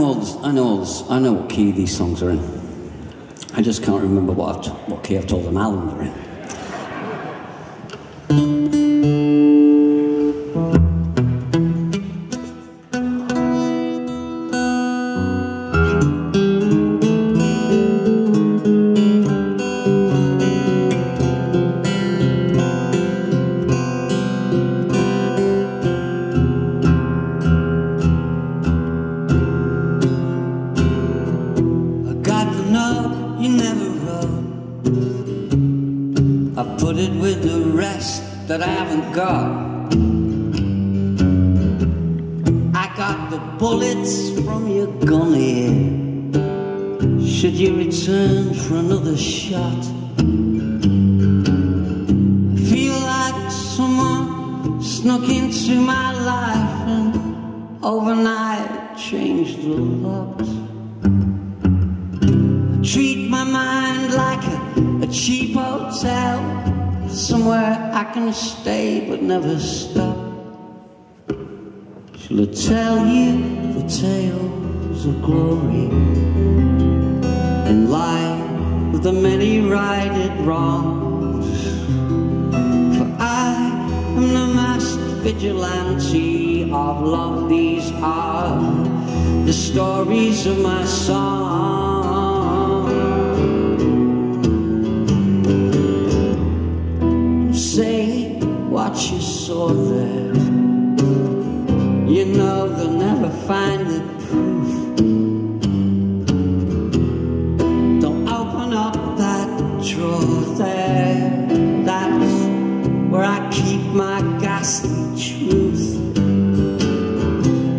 I know, I know what key these songs are in. I just can't remember what, what key I've told them Alan they're in. I put it with the rest that I haven't got. I got the bullets from your gun here. Should you return for another shot? I feel like someone snuck into my life And overnight changed a lot. Never stop. Shall I tell you the tales of glory in light with the many righted wrongs? For I am the master vigilante of love. These are the stories of my song. You know they'll never find the proof. Don't open up that drawer there. That's where I keep my ghastly truth.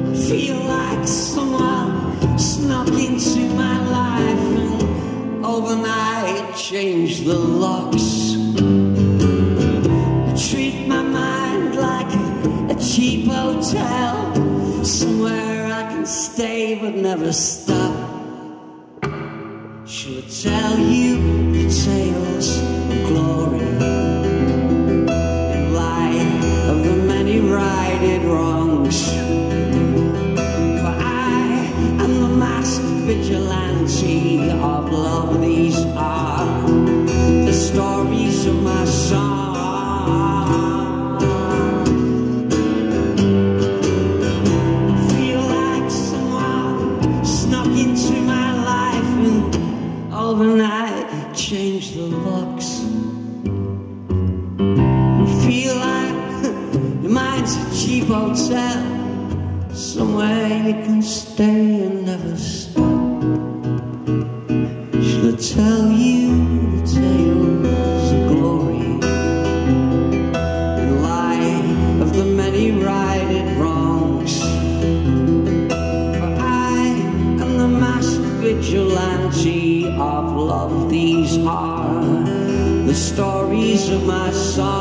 I feel like someone snuck into my life and overnight changed the locks. treat my mind hotel, somewhere I can stay but never stop. She I tell you the tales of glory and light of the many righted wrongs? For I am the masked vigilante of love. These are I change the looks. You feel like your mind's a cheap hotel, somewhere you can stay and never stop. Should I tell you? Of love. These are the stories of my song.